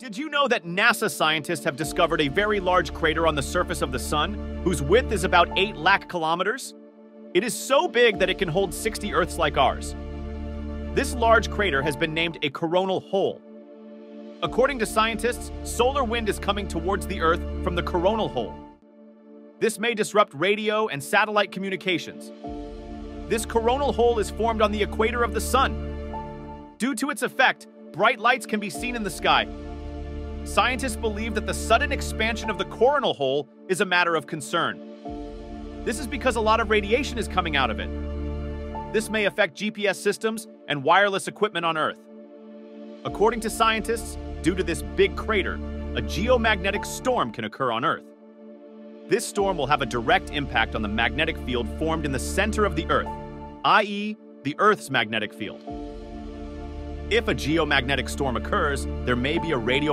Did you know that NASA scientists have discovered a very large crater on the surface of the Sun, whose width is about 8 lakh kilometers? It is so big that it can hold 60 Earths like ours. This large crater has been named a coronal hole. According to scientists, solar wind is coming towards the Earth from the coronal hole. This may disrupt radio and satellite communications. This coronal hole is formed on the equator of the Sun. Due to its effect, bright lights can be seen in the sky, Scientists believe that the sudden expansion of the coronal hole is a matter of concern. This is because a lot of radiation is coming out of it. This may affect GPS systems and wireless equipment on Earth. According to scientists, due to this big crater, a geomagnetic storm can occur on Earth. This storm will have a direct impact on the magnetic field formed in the center of the Earth, i.e., the Earth's magnetic field. If a geomagnetic storm occurs, there may be a radio